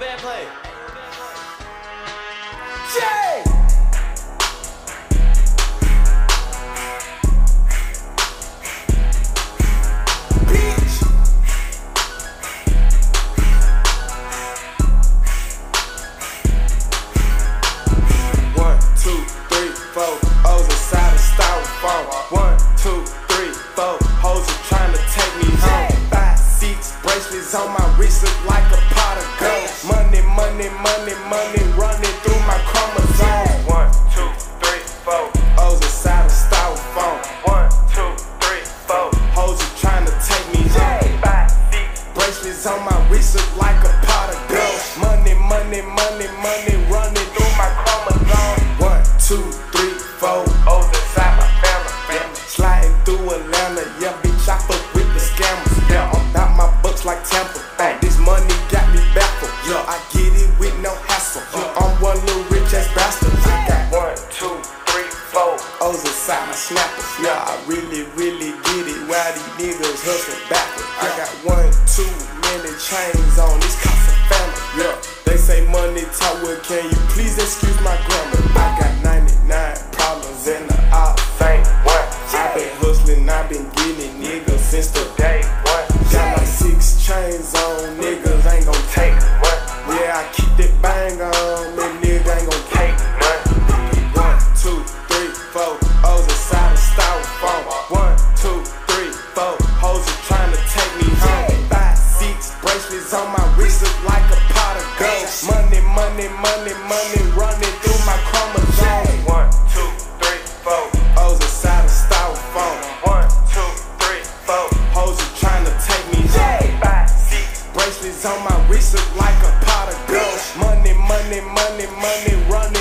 band play. Jay! Money, money, running through my chromosomes. One, two, three, four, O's inside of styrofoam. One, two, three, four, hoes are trying to take me. Five, six bracelets on my wrist look like a pot of gold. Money, money, money, money running through my Yeah, I really, really get it. Why these niggas hustling backwards? Yeah. I got one, too many chains on this Casa family. Yeah, they say money talk. Well, can you please excuse my grammar? I got 99 problems and the op ain't one. I been hustling, I been getting niggas since the day one. Got my six chains on, niggas ain't gon' take one. Yeah, I keep that bang on, man, niggas ain't gon' take none. One, two, three, four. money, money, money running through my chromosomes. One, two, three, four. Hoes inside a styrofoam. One, two, three, four. Hoes are trying to take me down. Five, six. Bracelets on my wrist look like a pot of gold. Money, money, money, money running.